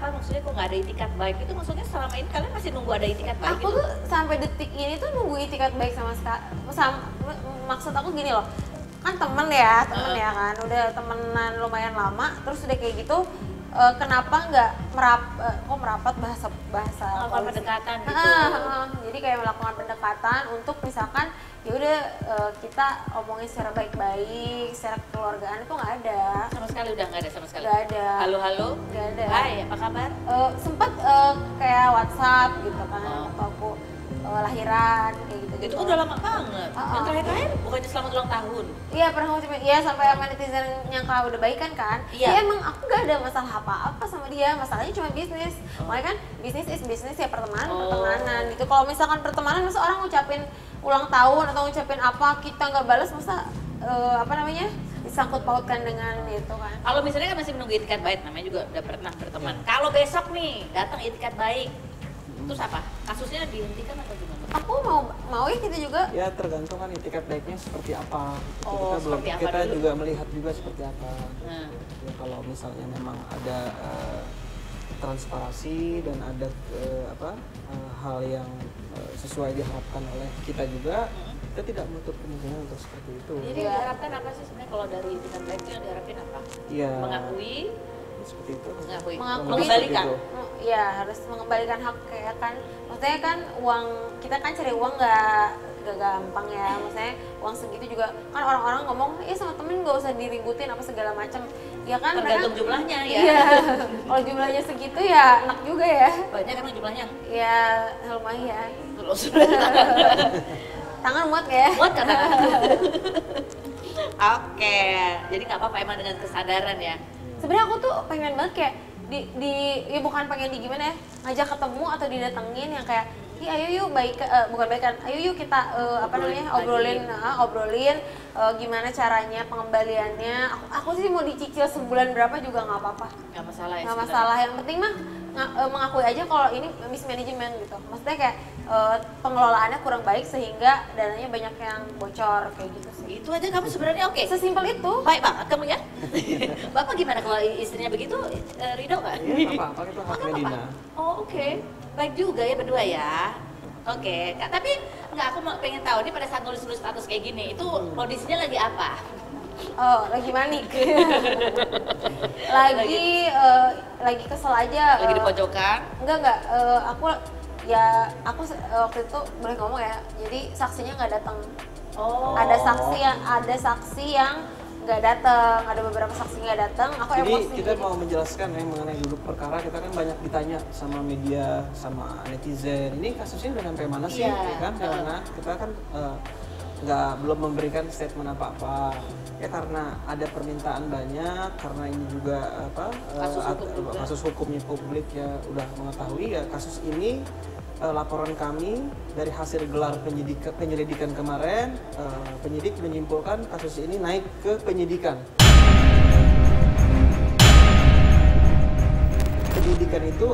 apa maksudnya kok nggak ada itikat baik itu maksudnya selama ini kalian masih nunggu ada itikat baik aku gitu? tuh sampai detik ini tuh nunggu itikat baik sama sekali maksud aku gini loh kan temen ya temen Heeh. ya kan udah temenan lumayan lama terus udah kayak gitu eh, kenapa nggak merap eh, kok merapat bahasa bahasa Melakukan pendekatan gitu. Heeh, heeh. jadi kayak melakukan pendekatan untuk misalkan ya udah eh, kita omongin secara baik-baik secara kekeluargaan itu nggak ada sekali udah nggak ada sama sekali. Nggak ada. Halo halo. Nggak ada. Hai apa kabar? Eh, sempat eh, kayak WhatsApp gitu kan Oh. atau aku eh, lahiran kayak gitu itu udah lama banget. Uh-uh. yang terakhir-terakhir bukannya selamat ulang tahun? Iya pernah ngucapin, iya sampai sama netizen nyangka udah baikan kan Iya. Ya emang aku gak ada masalah apa-apa sama dia, masalahnya cuma bisnis. Makanya kan bisnis is bisnis ya pertemanan, Oh. pertemanan gitu. Kalau misalkan pertemanan masa orang ngucapin ulang tahun atau ngucapin apa kita nggak balas masa eh, apa namanya disangkut pautkan dengan itu kan. Kalau misalnya kan masih menunggu itikat baik namanya juga udah pernah berteman. Kalau besok nih datang itikat baik terus apa? Kasusnya dihentikan atau gimana? Aku mau mau ya kita juga. Ya tergantung kan itikat baiknya seperti apa. Oh, kita belum seperti apa kita dulu? juga melihat juga seperti apa. nah, Ya, kalau misalnya memang ada eh, transparansi dan ada eh, apa eh, hal yang sesuai diharapkan oleh kita juga, kita tidak menutup kemungkinan untuk seperti itu. jadi Iya. diharapkan apa sih sebenarnya kalau dari baik itu yang diharapin apa? Iya. mengakui? Seperti itu. mengakui. Mengakui. mengembalikan. Iya harus mengembalikan hak kayak kan. Maksudnya kan uang kita kan cari uang nggak gak gampang ya. Maksudnya uang segitu juga kan orang-orang ngomong ya sama temen nggak usah diributin apa segala macam ya kan tergantung mereka jumlahnya ya. Iya. Kalau jumlahnya segitu ya enak juga ya. Banyak kan jumlahnya. Ya lumayan terus tangan. Muat nggak ya? Buat kata oke jadi nggak apa-apa emang dengan kesadaran ya. Sebenarnya aku tuh pengen banget kayak di, di ya bukan pengen di gimana ya ngajak ketemu atau didatengin yang kayak Ih, ayo yuk baik eh, bukan baikan. Ayo yuk kita eh, apa Obrolin namanya obrolin eh, obrolin eh, gimana caranya pengembaliannya. Aku, aku sih mau dicicil sebulan berapa juga nggak apa-apa. Nggak masalah ya nggak masalah. Yang penting mah nga- mengakui aja kalau ini mismanagement gitu. Maksudnya kayak eh, pengelolaannya kurang baik sehingga dananya banyak yang bocor kayak gitu sih. Itu aja kamu sebenarnya oke. Sesimpel itu. Baik banget kamu ya. Bapak gimana kalau istrinya begitu? Eh, Ridho nggak? Iya, apa apa itu haknya Dina. oh oke baik juga ya berdua ya oke Kak, tapi nggak aku mau pengen tahu nih pada saat nulis nulis status kayak gini itu kondisinya lagi apa Oh, lagi manik. lagi eh, lagi kesel aja. lagi di eh, pojokan Enggak enggak. eh, aku ya aku eh, waktu itu boleh ngomong ya. Jadi saksinya nggak datang. oh Ada saksi yang ada saksi yang nggak datang. Ada beberapa saksi nggak datang. Aku Jadi emosi. kita mau menjelaskan ya mengenai duduk perkara kita kan banyak ditanya sama media, sama netizen. Ini kasusnya udah sampai mana sih, Iya. ya kan? Mana? Kita kan eh, nggak belum memberikan statement apa-apa. Ya karena ada permintaan banyak, karena ini juga apa eh, Kasus hukum juga. kasus hukumnya publik ya udah mengetahui ya kasus ini eh, laporan kami dari hasil gelar penyidikan penyelidikan kemarin eh, penyidik menyimpulkan kasus ini naik ke penyidikan. penyidikan itu